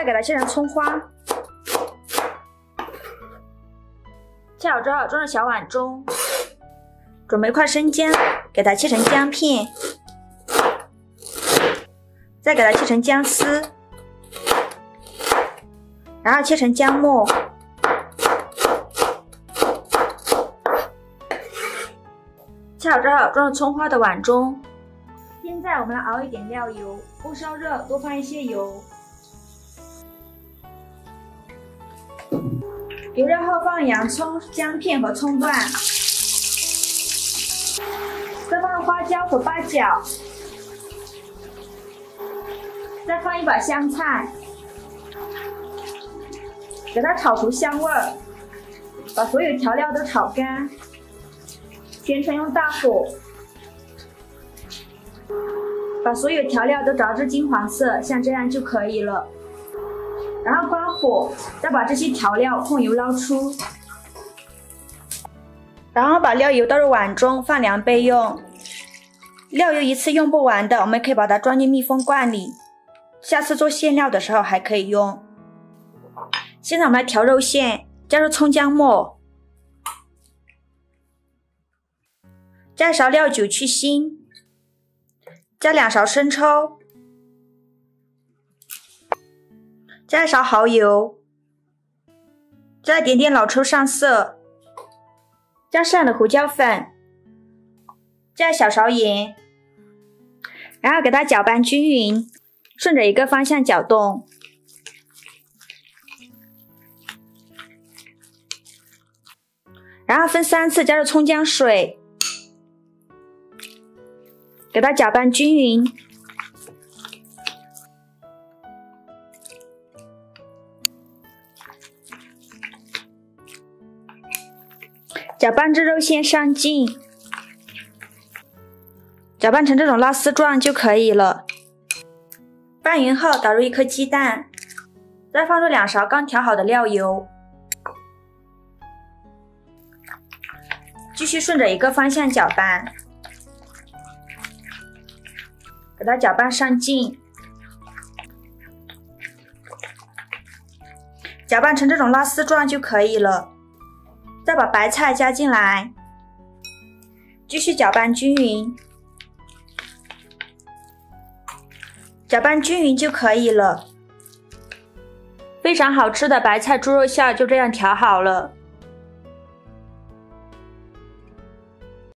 再给它切成葱花。切好之后装入小碗中，准备一块生姜，给它切成姜片，再给它切成姜丝，然后切成姜末。切好之后装入葱花的碗中。现在我们来熬一点料油，锅烧热，多放一些油。油热后放洋葱、姜片和葱段，再放花椒和八角，再放一把香菜，给它炒出香味儿，把所有调料都炒干，全程用大火，把所有调料都炸至金黄色，像这样就可以了。然后关火，再把这些调料控油捞出，然后把料油倒入碗中，放凉备用。料油一次用不完的，我们可以把它装进密封罐里，下次做馅料的时候还可以用。现在我们来调肉馅，加入葱姜末，加一勺料酒去腥，加两勺生抽。加一勺蚝油，加一点点老抽上色，加适量的胡椒粉，加小勺盐，然后给它搅拌均匀，顺着一个方向搅动，然后分三次加入葱姜水，给它搅拌均匀。搅拌至肉馅上劲，搅拌成这种拉丝状就可以了。拌匀后，倒入一颗鸡蛋，再放入两勺刚调好的料油，继续顺着一个方向搅拌，给它搅拌上劲，搅拌成这种拉丝状就可以了。再把白菜加进来，继续搅拌均匀，搅拌均匀就可以了。非常好吃的白菜猪肉馅就这样调好了。